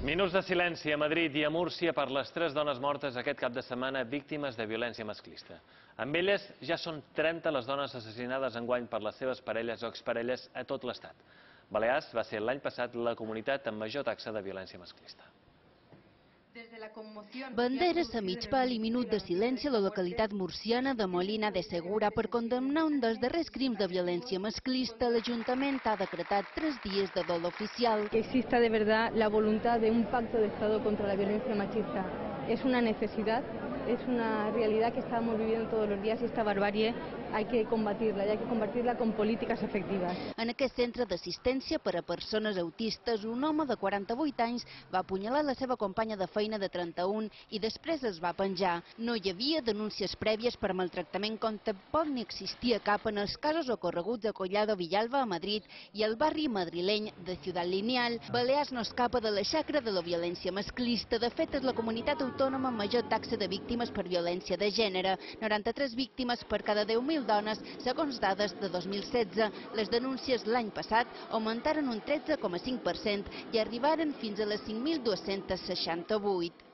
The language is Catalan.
Minuts de silenci a Madrid i a Múrcia per les tres dones mortes aquest cap de setmana víctimes de violència masclista. Amb elles ja són 30 les dones assassinades enguany per les seves parelles o exparelles a tot l'estat. Balears va ser l'any passat la comunitat amb major taxa de violència masclista. Banderes a mig pal i minut de silenci a la localitat murciana de Molina de Segura per condemnar un dels darrers crims de violència masclista. L'Ajuntament ha decretat tres dies de dol oficial. que exista de verdad la voluntad de un pacto de Estado contra la violencia machista. Es una necesidad, es una realidad que estamos viviendo todos los días y esta barbarie hay que combatirla y hay que combatirla con políticas efectivas. En aquest centre d'assistència per a persones autistes, un home de 48 anys va apunyalar la seva companya de feina de 31 i després es va penjar. No hi havia denúncies prèvies per maltractament com tampoc existia cap en els casos ocorreguts a Collado Villalba, a Madrid, i al barri madrileny de Ciudad Lineal. Balears no escapa de la xacra de la violència masclista. De fet, és la comunitat autònoma amb major taxa de víctimes per violència de gènere. 93 víctimes per cada 10.000 dones, segons dades de 2016. Les denúncies l'any passat augmentaren un 13,5% i arribaren fins a les 5.268.